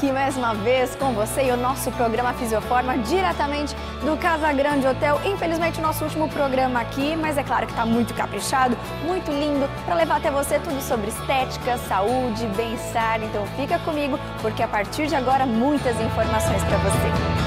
aqui mais uma vez com você e o nosso programa Fisioforma diretamente do Casa Grande Hotel. Infelizmente o nosso último programa aqui, mas é claro que está muito caprichado, muito lindo para levar até você tudo sobre estética, saúde, bem-estar. Então fica comigo porque a partir de agora muitas informações para você.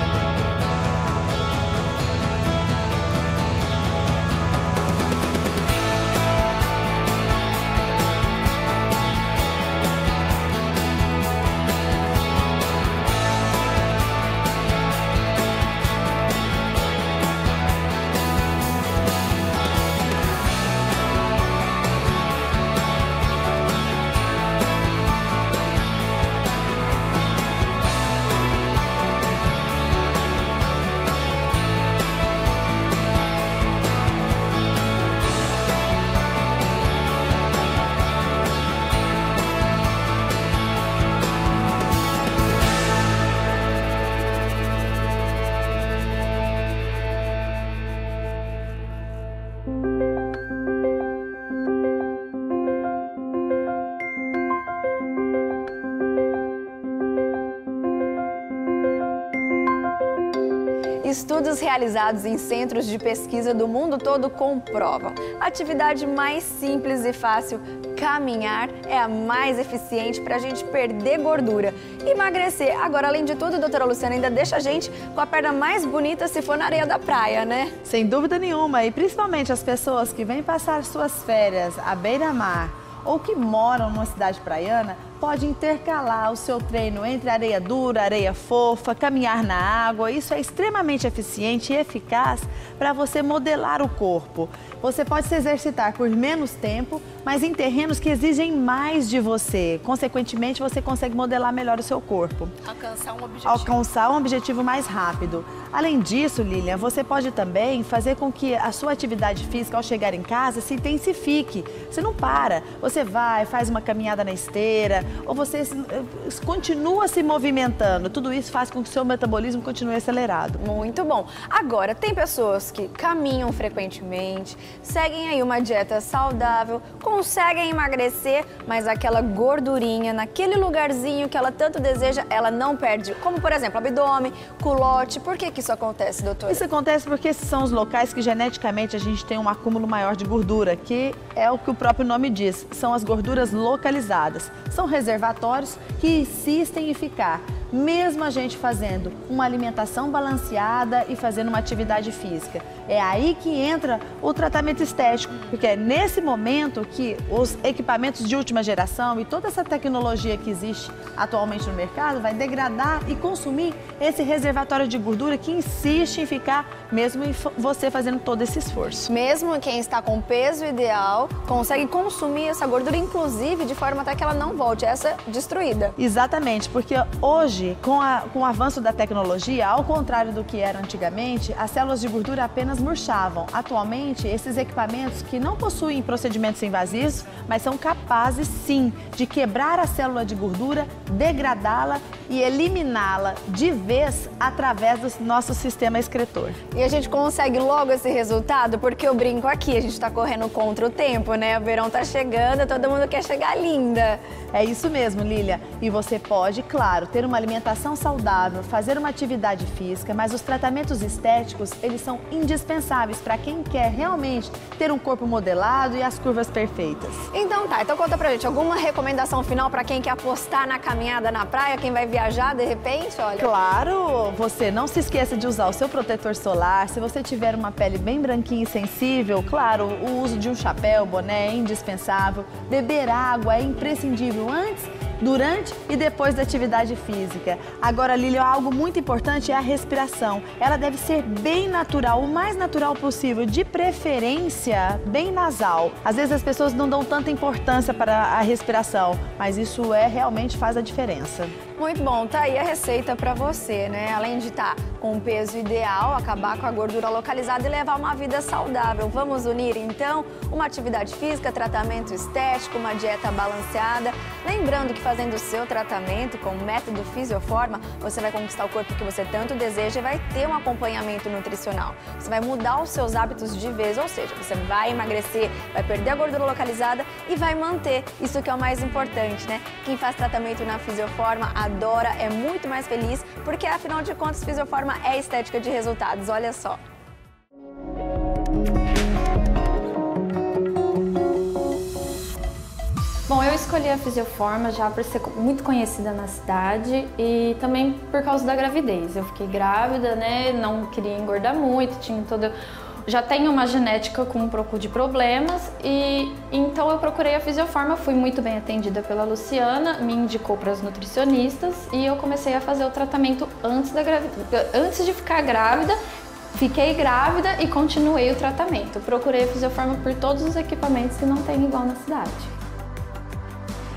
Estudos realizados em centros de pesquisa do mundo todo comprovam a atividade mais simples e fácil, caminhar, é a mais eficiente para a gente perder gordura, emagrecer. Agora, além de tudo, doutora Luciana, ainda deixa a gente com a perna mais bonita se for na areia da praia, né? Sem dúvida nenhuma, e principalmente as pessoas que vêm passar suas férias à beira-mar ou que moram numa cidade praiana, pode intercalar o seu treino entre areia dura, areia fofa, caminhar na água. Isso é extremamente eficiente e eficaz para você modelar o corpo. Você pode se exercitar por menos tempo, mas em terrenos que exigem mais de você. Consequentemente, você consegue modelar melhor o seu corpo. Alcançar um objetivo. Alcançar um objetivo mais rápido. Além disso, Lilian, você pode também fazer com que a sua atividade física ao chegar em casa se intensifique. Você não para. Você vai, faz uma caminhada na esteira, ou você eh, continua se movimentando. Tudo isso faz com que o seu metabolismo continue acelerado. Muito bom. Agora, tem pessoas que caminham frequentemente, seguem aí uma dieta saudável, conseguem emagrecer, mas aquela gordurinha naquele lugarzinho que ela tanto deseja, ela não perde. Como, por exemplo, abdômen, culote. Por que, que isso acontece, doutor? Isso acontece porque esses são os locais que geneticamente a gente tem um acúmulo maior de gordura, que é o que o próprio nome diz, são as gorduras localizadas. São reservatórios que insistem em ficar mesmo a gente fazendo uma alimentação balanceada e fazendo uma atividade física. É aí que entra o tratamento estético, porque é nesse momento que os equipamentos de última geração e toda essa tecnologia que existe atualmente no mercado vai degradar e consumir esse reservatório de gordura que insiste em ficar mesmo você fazendo todo esse esforço. Mesmo quem está com peso ideal consegue consumir essa gordura, inclusive de forma até que ela não volte, essa destruída. Exatamente, porque hoje Hoje, com, a, com o avanço da tecnologia, ao contrário do que era antigamente, as células de gordura apenas murchavam. Atualmente, esses equipamentos que não possuem procedimentos invasivos, mas são capazes sim de quebrar a célula de gordura, degradá-la e eliminá-la de vez através do nosso sistema excretor. E a gente consegue logo esse resultado porque eu brinco aqui, a gente está correndo contra o tempo, né? O verão está chegando, todo mundo quer chegar linda. É isso mesmo, Lilia. E você pode, claro, ter uma alimentação saudável, fazer uma atividade física, mas os tratamentos estéticos, eles são indispensáveis para quem quer realmente ter um corpo modelado e as curvas perfeitas. Então tá, então conta pra gente alguma recomendação final para quem quer apostar na caminhada na praia, quem vai viajar de repente, olha? Claro, você não se esqueça de usar o seu protetor solar. Se você tiver uma pele bem branquinha e sensível, claro, o uso de um chapéu, boné é indispensável. Beber água é imprescindível antes, durante e depois da atividade física. Agora, Lilian, algo muito importante é a respiração. Ela deve ser bem natural, o mais natural possível, de preferência bem nasal. Às vezes as pessoas não dão tanta importância para a respiração, mas isso é realmente faz a diferença. Muito bom, tá aí a receita para você, né? Além de estar tá com o peso ideal, acabar com a gordura localizada e levar uma vida saudável. Vamos unir então uma atividade física, tratamento estético, uma dieta balanceada. Lembrando que fazendo o seu tratamento com o método Fisioforma, você vai conquistar o corpo que você tanto deseja e vai ter um acompanhamento nutricional. Você vai mudar os seus hábitos de vez, ou seja, você vai emagrecer, vai perder a gordura localizada e vai manter. Isso que é o mais importante, né? Quem faz tratamento na Fisioforma, a adora, é muito mais feliz, porque afinal de contas, Fisioforma é estética de resultados. Olha só. Bom, eu escolhi a Fisioforma já por ser muito conhecida na cidade e também por causa da gravidez. Eu fiquei grávida, né? Não queria engordar muito, tinha todo já tenho uma genética com um pouco de problemas e então eu procurei a Fisioforma, fui muito bem atendida pela Luciana, me indicou para as nutricionistas e eu comecei a fazer o tratamento antes da antes de ficar grávida. Fiquei grávida e continuei o tratamento. Procurei a Fisioforma por todos os equipamentos que não tem igual na cidade.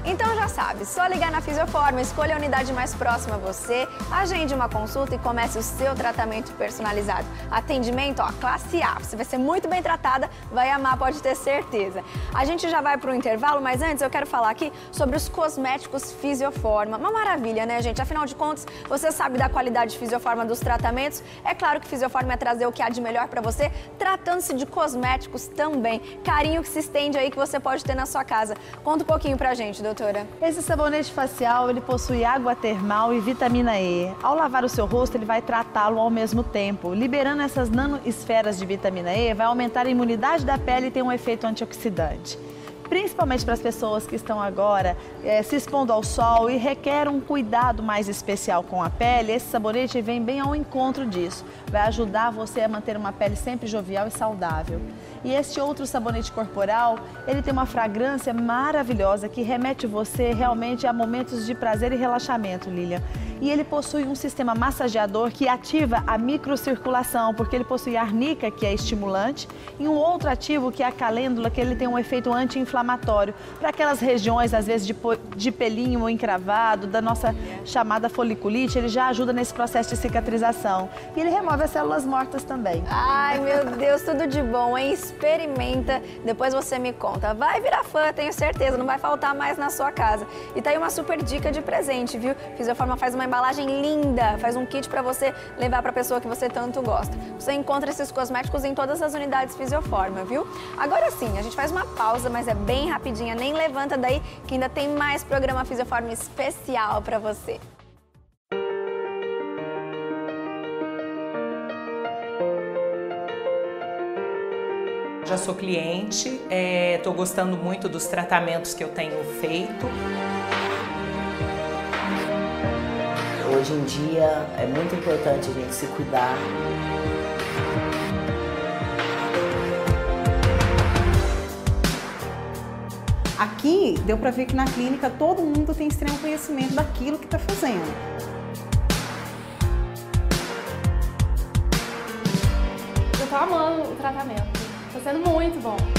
Então já sabe, só ligar na Fisioforma, escolha a unidade mais próxima a você, agende uma consulta e comece o seu tratamento personalizado. Atendimento, ó, classe A. Você vai ser muito bem tratada, vai amar, pode ter certeza. A gente já vai para o intervalo, mas antes eu quero falar aqui sobre os cosméticos Fisioforma. Uma maravilha, né, gente? Afinal de contas, você sabe da qualidade de Fisioforma dos tratamentos. É claro que Fisioforma é trazer o que há de melhor para você, tratando-se de cosméticos também. Carinho que se estende aí que você pode ter na sua casa. Conta um pouquinho pra gente, doutor doutora? Esse sabonete facial, ele possui água termal e vitamina E. Ao lavar o seu rosto, ele vai tratá-lo ao mesmo tempo. Liberando essas nanoesferas de vitamina E, vai aumentar a imunidade da pele e tem um efeito antioxidante principalmente para as pessoas que estão agora é, se expondo ao sol e requer um cuidado mais especial com a pele, esse sabonete vem bem ao encontro disso. Vai ajudar você a manter uma pele sempre jovial e saudável. E este outro sabonete corporal, ele tem uma fragrância maravilhosa que remete você realmente a momentos de prazer e relaxamento, Lilian e ele possui um sistema massageador que ativa a microcirculação, porque ele possui arnica, que é estimulante, e um outro ativo, que é a calêndula, que ele tem um efeito anti-inflamatório. Para aquelas regiões, às vezes, de, de pelinho encravado, da nossa chamada foliculite, ele já ajuda nesse processo de cicatrização. E ele remove as células mortas também. Ai, meu Deus, tudo de bom, hein? Experimenta, depois você me conta. Vai virar fã, tenho certeza, não vai faltar mais na sua casa. E tá aí uma super dica de presente, viu? Fisioforma faz uma embalagem linda, faz um kit para você levar para a pessoa que você tanto gosta. Você encontra esses cosméticos em todas as unidades Fisioforma, viu? Agora sim, a gente faz uma pausa, mas é bem rapidinha, nem levanta daí que ainda tem mais programa Fisioforma especial para você. Já sou cliente, estou é, gostando muito dos tratamentos que eu tenho feito. Hoje em dia é muito importante a gente se cuidar. Aqui deu para ver que na clínica todo mundo tem extremo conhecimento daquilo que está fazendo. Eu tô amando o tratamento, está sendo muito bom.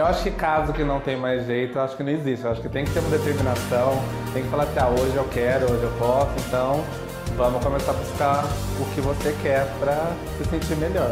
Eu acho que caso que não tem mais jeito, eu acho que não existe. Eu acho que tem que ter uma determinação, tem que falar assim, ah, hoje eu quero, hoje eu posso, então vamos começar a buscar o que você quer para se sentir melhor.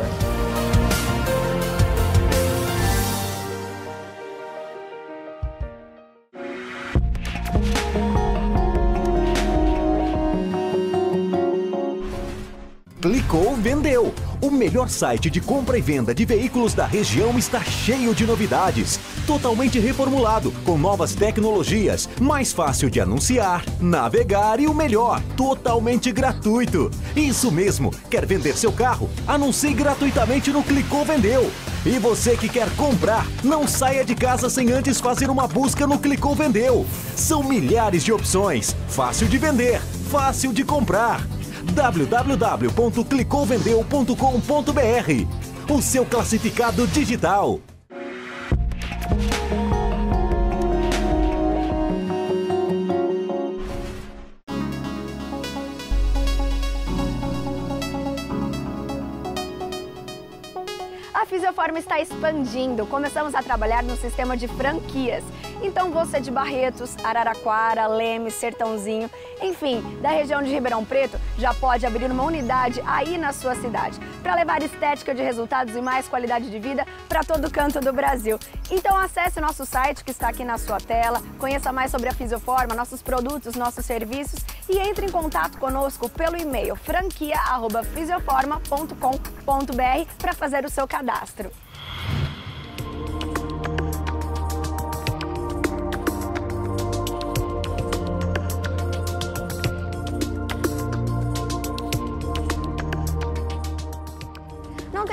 Vendeu. O melhor site de compra e venda de veículos da região está cheio de novidades. Totalmente reformulado, com novas tecnologias, mais fácil de anunciar, navegar e o melhor, totalmente gratuito. Isso mesmo, quer vender seu carro? Anuncie gratuitamente no Clicou Vendeu. E você que quer comprar, não saia de casa sem antes fazer uma busca no Clicou Vendeu. São milhares de opções, fácil de vender, fácil de comprar www.clicouvendeu.com.br O seu classificado digital. Fisioforma está expandindo. Começamos a trabalhar no sistema de franquias. Então você de Barretos, Araraquara, Leme, Sertãozinho, enfim, da região de Ribeirão Preto, já pode abrir uma unidade aí na sua cidade para levar estética de resultados e mais qualidade de vida para todo canto do Brasil. Então acesse nosso site que está aqui na sua tela, conheça mais sobre a Fisioforma, nossos produtos, nossos serviços e entre em contato conosco pelo e-mail franquia@fisioforma.com.br para fazer o seu cadastro.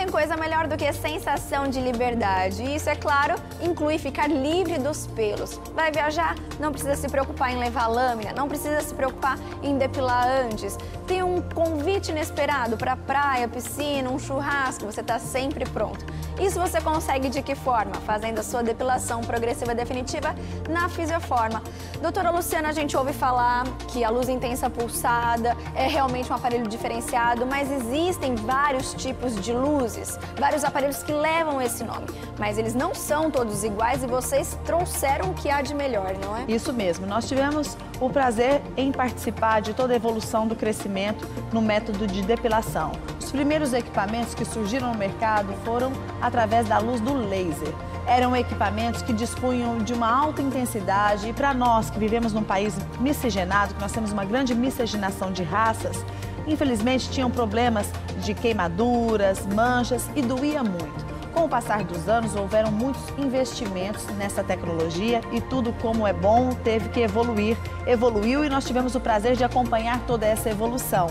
Coisa melhor do que sensação de liberdade. E isso, é claro, inclui ficar livre dos pelos. Vai viajar? Não precisa se preocupar em levar lâmina, não precisa se preocupar em depilar antes. Tem um convite inesperado para praia, piscina, um churrasco, você está sempre pronto. Isso você consegue de que forma? Fazendo a sua depilação progressiva definitiva na Fisioforma. Doutora Luciana, a gente ouve falar que a luz intensa pulsada é realmente um aparelho diferenciado, mas existem vários tipos de luzes, vários aparelhos que levam esse nome, mas eles não são todos iguais e vocês trouxeram o que há de melhor, não é? Isso mesmo. Nós tivemos o prazer em participar de toda a evolução do crescimento no método de depilação. Os primeiros equipamentos que surgiram no mercado foram através da luz do laser. Eram equipamentos que dispunham de uma alta intensidade e para nós que vivemos num país miscigenado, que nós temos uma grande miscigenação de raças, infelizmente tinham problemas de queimaduras, manchas e doía muito. Com o passar dos anos, houveram muitos investimentos nessa tecnologia e tudo como é bom teve que evoluir. Evoluiu e nós tivemos o prazer de acompanhar toda essa evolução.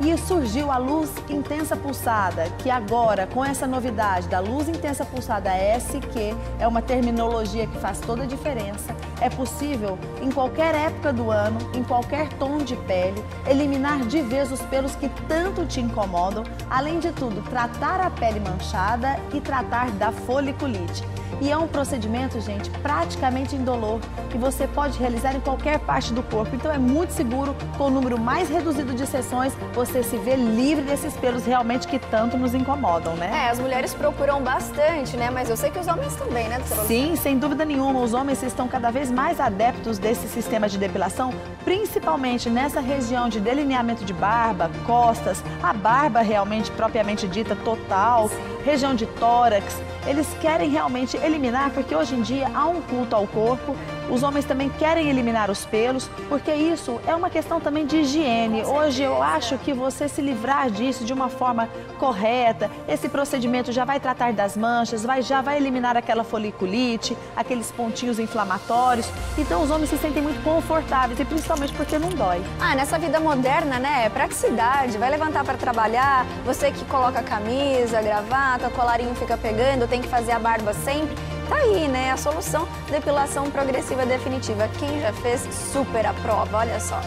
E surgiu a luz intensa pulsada, que agora, com essa novidade da luz intensa pulsada SQ, é uma terminologia que faz toda a diferença. É possível, em qualquer época do ano, em qualquer tom de pele, eliminar de vez os pelos que tanto te incomodam, além de tudo, tratar a pele manchada e tratar da foliculite. E é um procedimento, gente, praticamente indolor, que você pode realizar em qualquer parte do corpo. Então é muito seguro, com o número mais reduzido de sessões, você se vê livre desses pelos realmente que tanto nos incomodam, né? É, as mulheres procuram bastante, né? Mas eu sei que os homens também, né, Sim, sem dúvida nenhuma. Os homens estão cada vez mais adeptos desse sistema de depilação, principalmente nessa região de delineamento de barba, costas, a barba realmente propriamente dita total, região de tórax. Eles querem realmente eliminar, porque hoje em dia há um culto ao corpo. Os homens também querem eliminar os pelos, porque isso é uma questão também de higiene. Hoje eu acho que você se livrar disso de uma forma correta, esse procedimento já vai tratar das manchas, vai, já vai eliminar aquela foliculite, aqueles pontinhos inflamatórios. Então os homens se sentem muito confortáveis e principalmente porque não dói. Ah, nessa vida moderna, né? É praticidade. Vai levantar para trabalhar, você que coloca camisa, gravata, colarinho fica pegando, tem que fazer a barba sempre. Tá aí, né? A solução depilação progressiva definitiva. Quem já fez, super a prova, olha só.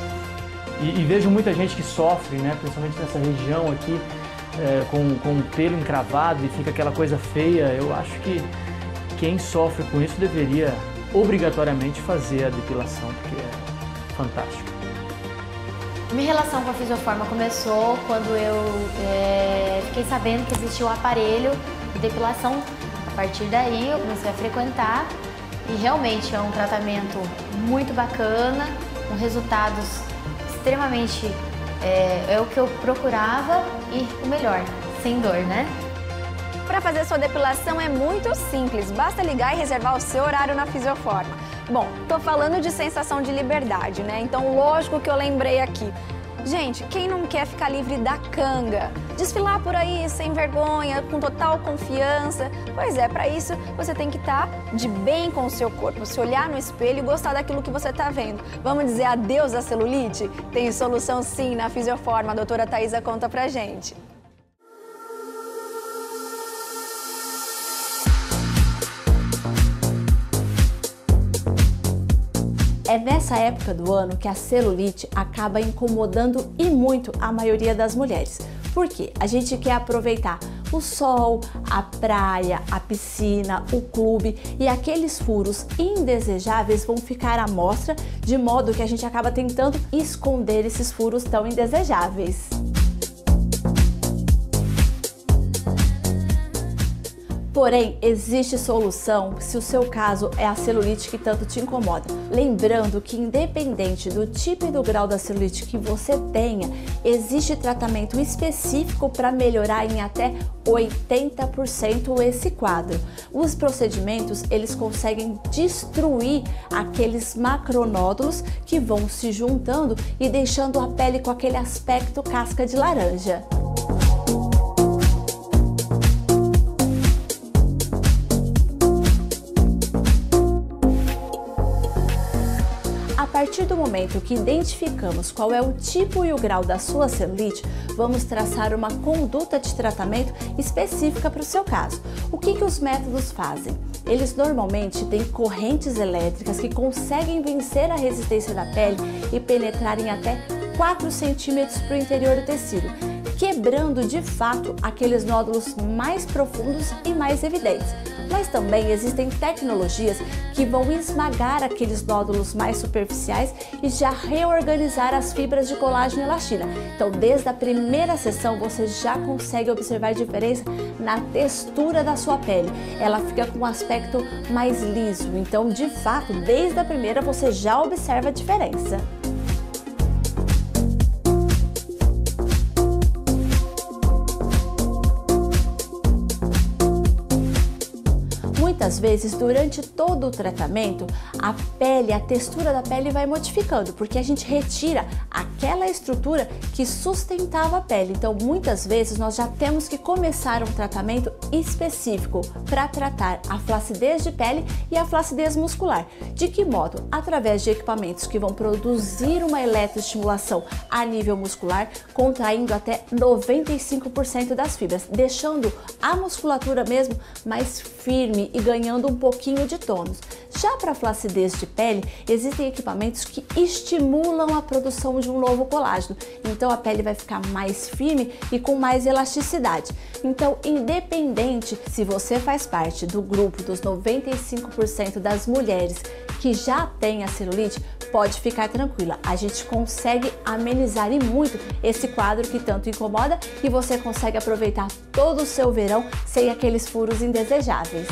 E, e vejo muita gente que sofre, né? Principalmente nessa região aqui, é, com, com o pelo encravado e fica aquela coisa feia. Eu acho que quem sofre com isso deveria obrigatoriamente fazer a depilação, porque é fantástico. Minha relação com a fisioforma começou quando eu é, fiquei sabendo que existia o um aparelho de depilação. A partir daí eu comecei a frequentar e realmente é um tratamento muito bacana, com resultados extremamente é, é o que eu procurava e o melhor, sem dor, né? Para fazer sua depilação é muito simples, basta ligar e reservar o seu horário na Fisioforma. Bom, tô falando de sensação de liberdade, né? Então, lógico que eu lembrei aqui. Gente, quem não quer ficar livre da canga? Desfilar por aí sem vergonha, com total confiança? Pois é, para isso você tem que estar tá de bem com o seu corpo, se olhar no espelho e gostar daquilo que você está vendo. Vamos dizer adeus à celulite? Tem solução sim na Fisioforma, a doutora Thaisa conta pra gente. É nessa época do ano que a celulite acaba incomodando e muito a maioria das mulheres. Por quê? A gente quer aproveitar o sol, a praia, a piscina, o clube e aqueles furos indesejáveis vão ficar à mostra, de modo que a gente acaba tentando esconder esses furos tão indesejáveis. Porém, existe solução se o seu caso é a celulite que tanto te incomoda. Lembrando que, independente do tipo e do grau da celulite que você tenha, existe tratamento específico para melhorar em até 80% esse quadro. Os procedimentos eles conseguem destruir aqueles macronódulos que vão se juntando e deixando a pele com aquele aspecto casca de laranja. Partir do momento que identificamos qual é o tipo e o grau da sua celulite, vamos traçar uma conduta de tratamento específica para o seu caso. O que, que os métodos fazem? Eles normalmente têm correntes elétricas que conseguem vencer a resistência da pele e penetrarem até 4 centímetros para o interior do tecido, quebrando de fato aqueles nódulos mais profundos e mais evidentes. Mas também existem tecnologias que vão esmagar aqueles nódulos mais superficiais e já reorganizar as fibras de colágeno e elastina. Então, desde a primeira sessão, você já consegue observar diferença na textura da sua pele. Ela fica com um aspecto mais liso. Então, de fato, desde a primeira você já observa a diferença. Muitas vezes, durante todo o tratamento, a pele, a textura da pele vai modificando, porque a gente retira aquela estrutura que sustentava a pele. Então, muitas vezes, nós já temos que começar um tratamento específico para tratar a flacidez de pele e a flacidez muscular. De que modo? Através de equipamentos que vão produzir uma eletroestimulação a nível muscular, contraindo até 95% das fibras, deixando a musculatura mesmo mais firme e ganhando um pouquinho de tônus. Já para flacidez de pele, existem equipamentos que estimulam a produção de um novo colágeno. Então a pele vai ficar mais firme e com mais elasticidade. Então, independente se você faz parte do grupo dos 95% das mulheres que já têm a celulite, pode ficar tranquila. A gente consegue amenizar e muito esse quadro que tanto incomoda e você consegue aproveitar todo o seu verão sem aqueles furos indesejáveis.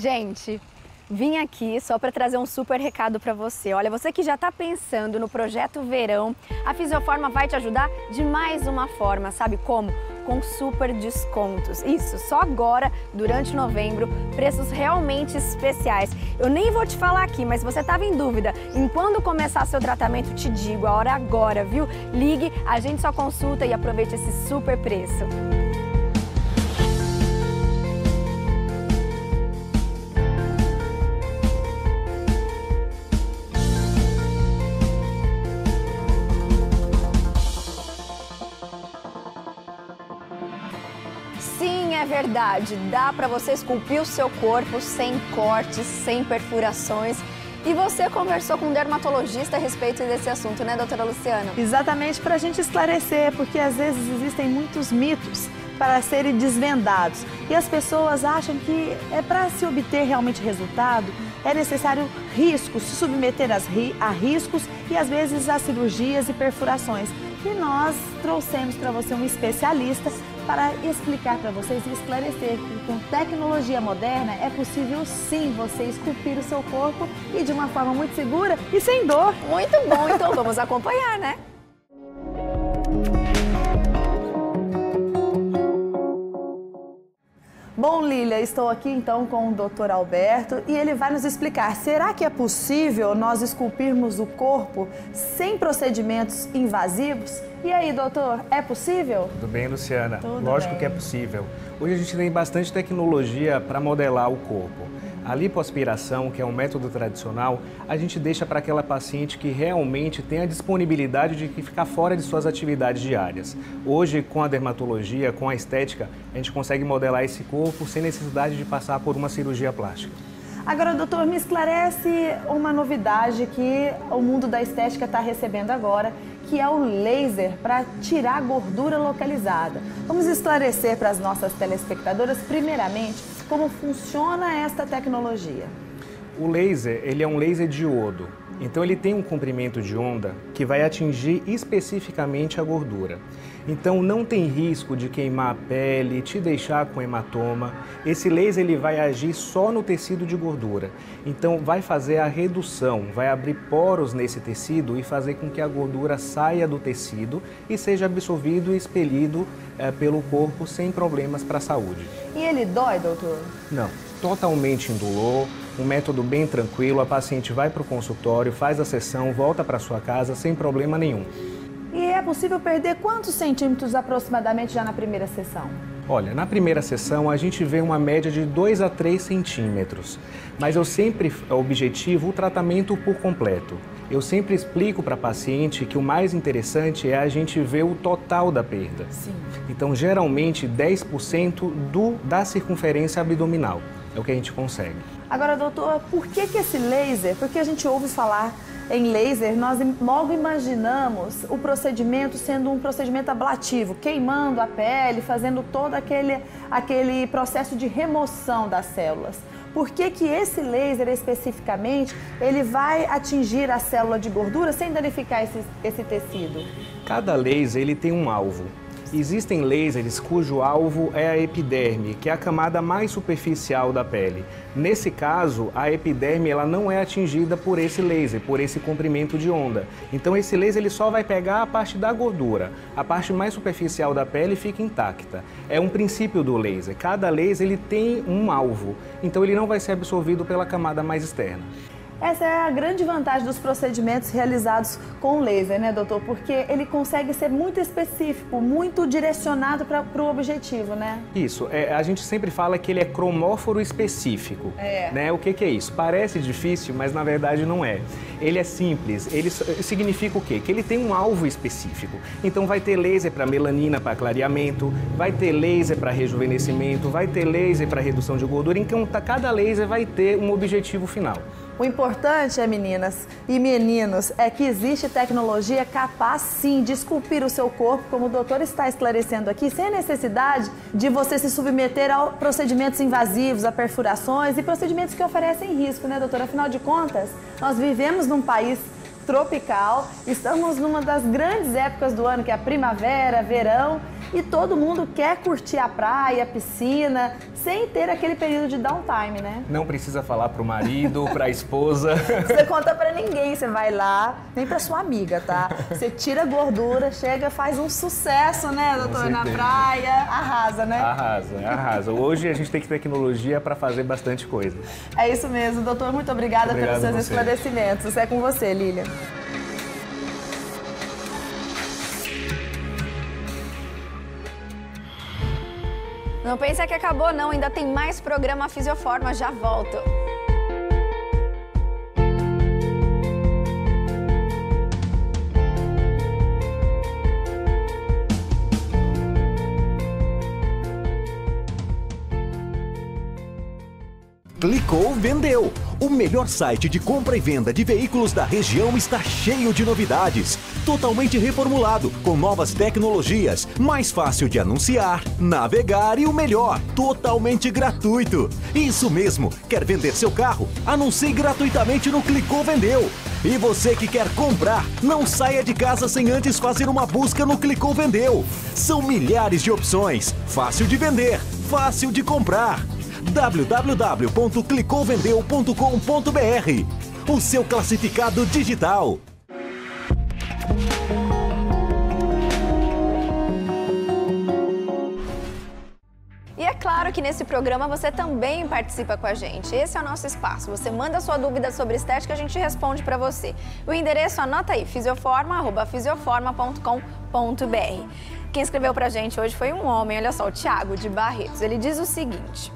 Gente, vim aqui só para trazer um super recado para você. Olha, você que já está pensando no projeto Verão, a Fisioforma vai te ajudar de mais uma forma, sabe como? Com super descontos. Isso, só agora, durante novembro, preços realmente especiais. Eu nem vou te falar aqui, mas você estava em dúvida em quando começar seu tratamento, te digo, a hora agora, viu? Ligue, a gente só consulta e aproveite esse super preço. Verdade. Dá para você esculpir o seu corpo sem cortes, sem perfurações. E você conversou com um dermatologista a respeito desse assunto, né, doutora Luciana? Exatamente, para a gente esclarecer, porque às vezes existem muitos mitos para serem desvendados. E as pessoas acham que é para se obter realmente resultado, é necessário riscos, se submeter ri a riscos e às vezes a cirurgias e perfurações. E nós trouxemos para você um especialista para explicar para vocês e esclarecer que com tecnologia moderna é possível sim você esculpir o seu corpo e de uma forma muito segura e sem dor. Muito bom, então vamos acompanhar, né? Lília, estou aqui então com o Dr. Alberto e ele vai nos explicar: será que é possível nós esculpirmos o corpo sem procedimentos invasivos? E aí, doutor, é possível? Tudo bem, Luciana? Tudo Lógico bem. que é possível. Hoje a gente tem bastante tecnologia para modelar o corpo. A lipoaspiração, que é um método tradicional, a gente deixa para aquela paciente que realmente tem a disponibilidade de ficar fora de suas atividades diárias. Hoje, com a dermatologia, com a estética, a gente consegue modelar esse corpo sem necessidade de passar por uma cirurgia plástica. Agora, doutor, me esclarece uma novidade que o mundo da estética está recebendo agora, que é o laser para tirar gordura localizada. Vamos esclarecer para as nossas telespectadoras, primeiramente, como funciona esta tecnologia. O laser, ele é um laser diodo. Então ele tem um comprimento de onda que vai atingir especificamente a gordura. Então não tem risco de queimar a pele, te deixar com hematoma. Esse laser ele vai agir só no tecido de gordura. Então vai fazer a redução, vai abrir poros nesse tecido e fazer com que a gordura saia do tecido e seja absorvido e expelido é, pelo corpo sem problemas para a saúde. E ele dói, doutor? Não, totalmente indolor um método bem tranquilo, a paciente vai para o consultório, faz a sessão, volta para sua casa sem problema nenhum. É possível perder quantos centímetros aproximadamente já na primeira sessão? Olha, na primeira sessão a gente vê uma média de 2 a 3 centímetros, mas eu sempre objetivo o tratamento por completo. Eu sempre explico para a paciente que o mais interessante é a gente ver o total da perda. Sim. Então, geralmente 10% do, da circunferência abdominal é o que a gente consegue. Agora, doutor, por que, que esse laser? Porque a gente ouve falar em laser, nós logo imaginamos o procedimento sendo um procedimento ablativo, queimando a pele, fazendo todo aquele, aquele processo de remoção das células. Por que, que esse laser especificamente ele vai atingir a célula de gordura sem danificar esse, esse tecido? Cada laser ele tem um alvo. Existem lasers cujo alvo é a epiderme, que é a camada mais superficial da pele. Nesse caso, a epiderme ela não é atingida por esse laser, por esse comprimento de onda. Então esse laser ele só vai pegar a parte da gordura. A parte mais superficial da pele fica intacta. É um princípio do laser. Cada laser ele tem um alvo, então ele não vai ser absorvido pela camada mais externa. Essa é a grande vantagem dos procedimentos realizados com laser, né, doutor? Porque ele consegue ser muito específico, muito direcionado para o objetivo, né? Isso. É, a gente sempre fala que ele é cromóforo específico. É. Né? O que, que é isso? Parece difícil, mas na verdade não é. Ele é simples. Ele significa o quê? Que ele tem um alvo específico. Então vai ter laser para melanina, para clareamento, vai ter laser para rejuvenescimento, vai ter laser para redução de gordura. Então cada laser vai ter um objetivo final. O importante é, meninas e meninos, é que existe tecnologia capaz sim de esculpir o seu corpo, como o doutor está esclarecendo aqui, sem necessidade de você se submeter a procedimentos invasivos, a perfurações e procedimentos que oferecem risco, né, doutor? Afinal de contas, nós vivemos num país tropical, estamos numa das grandes épocas do ano, que é a primavera, verão, e todo mundo quer curtir a praia, a piscina, sem ter aquele período de downtime, né? Não precisa falar pro marido, pra esposa. Você conta para ninguém, você vai lá, nem pra sua amiga, tá? Você tira a gordura, chega, faz um sucesso, né, doutor, na praia, arrasa, né? Arrasa, arrasa. Hoje a gente tem tecnologia para fazer bastante coisa. É isso mesmo, doutor. Muito obrigada Obrigado pelos seus esclarecimentos. Isso é com você, Lilian. Não pensa que acabou não, ainda tem mais programa Fisioforma, já volto. Clicou, vendeu. O melhor site de compra e venda de veículos da região está cheio de novidades. Totalmente reformulado, com novas tecnologias, mais fácil de anunciar, navegar e o melhor, totalmente gratuito. Isso mesmo, quer vender seu carro? Anuncie gratuitamente no Clicou Vendeu. E você que quer comprar, não saia de casa sem antes fazer uma busca no Clicou Vendeu. São milhares de opções, fácil de vender, fácil de comprar www.clicouvendeu.com.br O seu classificado digital. Claro que nesse programa você também participa com a gente. Esse é o nosso espaço. Você manda sua dúvida sobre estética, a gente responde para você. O endereço anota aí, fisioforma@fisioforma.com.br. Quem escreveu pra gente hoje foi um homem, olha só, o Thiago de Barretos. Ele diz o seguinte: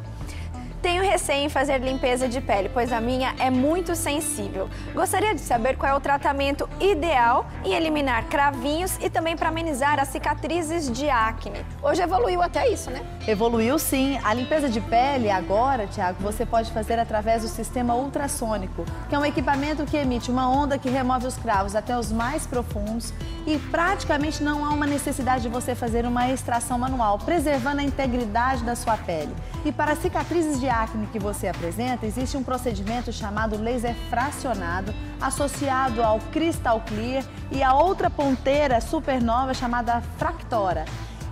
tenho receio em fazer limpeza de pele, pois a minha é muito sensível. Gostaria de saber qual é o tratamento ideal em eliminar cravinhos e também para amenizar as cicatrizes de acne. Hoje evoluiu até isso, né? Evoluiu sim. A limpeza de pele agora, Tiago, você pode fazer através do sistema ultrassônico, que é um equipamento que emite uma onda que remove os cravos até os mais profundos e praticamente não há uma necessidade de você fazer uma extração manual, preservando a integridade da sua pele. E para cicatrizes de acne que você apresenta, existe um procedimento chamado laser fracionado, associado ao Crystal Clear e a outra ponteira supernova chamada Fractora.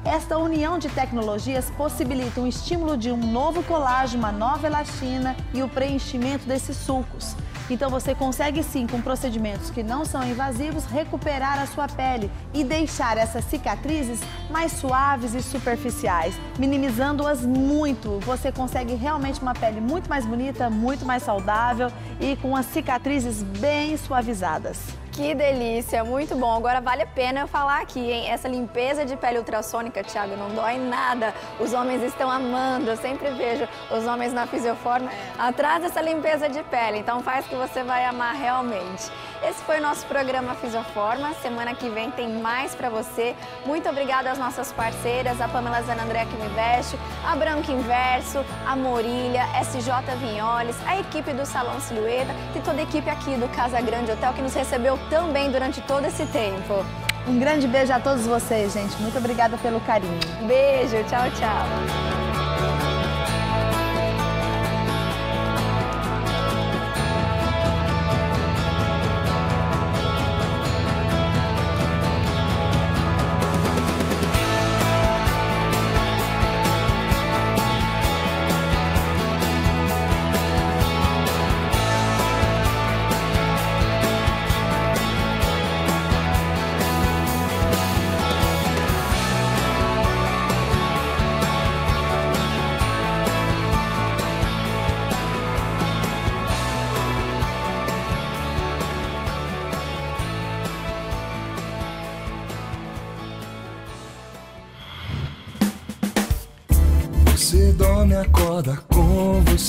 Esta união de tecnologias possibilita um estímulo de um novo colágeno, uma nova elastina e o preenchimento desses sulcos. Então você consegue sim, com procedimentos que não são invasivos, recuperar a sua pele e deixar essas cicatrizes mais suaves e superficiais, minimizando-as muito. Você consegue realmente uma pele muito mais bonita, muito mais saudável e com as cicatrizes bem suavizadas. Que delícia, muito bom. Agora vale a pena eu falar aqui, hein? Essa limpeza de pele ultrassônica, Thiago, não dói nada. Os homens estão amando. Eu sempre vejo os homens na fisioforma atrás dessa limpeza de pele. Então faz que você vai amar realmente. Esse foi o nosso programa Fisioforma. Semana que vem tem mais para você. Muito obrigada às nossas parceiras, a Pamela Zanandré que me veste, a Branco Inverso, a Morilha, SJ Vinholes, a equipe do Salão Silhueta e toda a equipe aqui do Casa Grande Hotel que nos recebeu também durante todo esse tempo. Um grande beijo a todos vocês, gente. Muito obrigada pelo carinho. Beijo, tchau, tchau.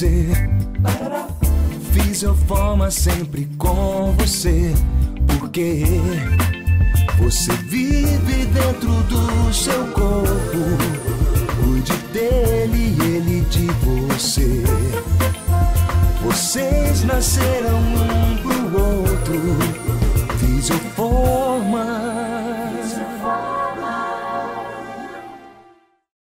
você. Fiz eu forma sempre com você, porque você vive dentro do seu corpo. Cuide dele e ele de você. Vocês nasceram um pro outro. Fiz eu forma